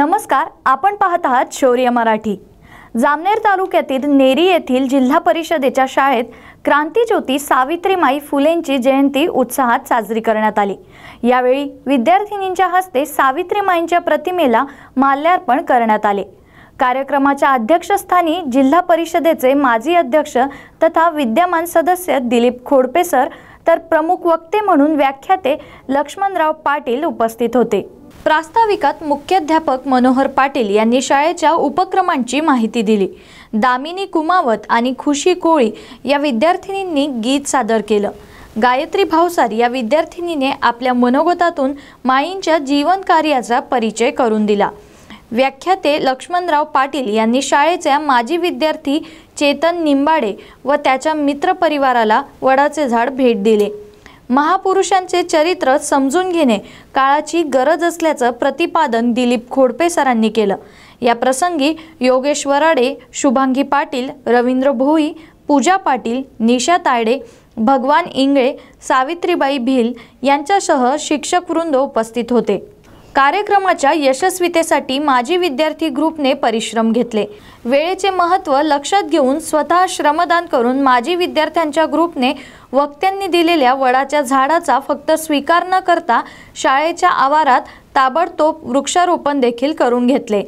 नमस्कार आपण पाहत आहात शौर्य मराठी. जामनेर तालुक्यातील नेरी येथील जिल्हा परिषदेच्या शाळेत क्रांतीज्योती सावित्रीमाई फुलेंची जयंती उत्साहात साजरी करण्यात आली. यावेळी विद्यार्थिनींच्या हस्ते सावित्रीमाईंच्या प्रतिमेला माल्यार्पण करण्यात आले. कार्यक्रमाच्या अध्यक्षस्थानी जिल्हा परिषदेचे माजी अध्यक्ष तथा विद्यमान सदस्य दिलीप खोडपे सर तर प्रमुख वक्ते म्हणून व्याख्याते लक्ष्मणराव पाटील उपस्थित होते. प्रास्ताविकात मुख्याध्यापक मनोहर पाटील यांनी शाळेच्या उपक्रमांची माहिती दिली. दामिनी कुमावत आणि खुशी कोळी या विद्यार्थिनींनी गीत सादर केलं. गायत्री भावसार या विद्यार्थिनीने आपल्या मनोगतातून माईंच्या जीवन कार्याचा परिचय करून दिला. व्याख्याते लक्ष्मणराव पाटील यांनी शाळेच्या माजी विद्यार्थी चेतन निंबाडे व त्याच्या मित्रपरिवाराला वडाचे झाड भेट दिले. महापुरुषांचे चरित्र समजून घेणे काळाची गरज असल्याचं प्रतिपादन दिलीप खोडपे सरांनी केलं. या प्रसंगी योगेश वराडे शुभांगी पाटील रवींद्र भोई पूजा पाटील निशा तायडे भगवान इंगळे सावित्रीबाई भिल यांच्यासह शिक्षकवृंद उपस्थित होते. कार्यक्रमाच्या यशस्वीतेसाठी माजी विद्यार्थी ग्रुपने परिश्रम घेतले. वेळेचे महत्त्व लक्षात घेऊन स्वतः श्रमदान करून माजी विद्यार्थ्यांच्या ग्रुपने वक्त्यांनी दिलेल्या वडाच्या झाडाचा फक्त स्वीकार न करता शाळेच्या आवारात ताबडतोब वृक्षारोपण देखील करून घेतले.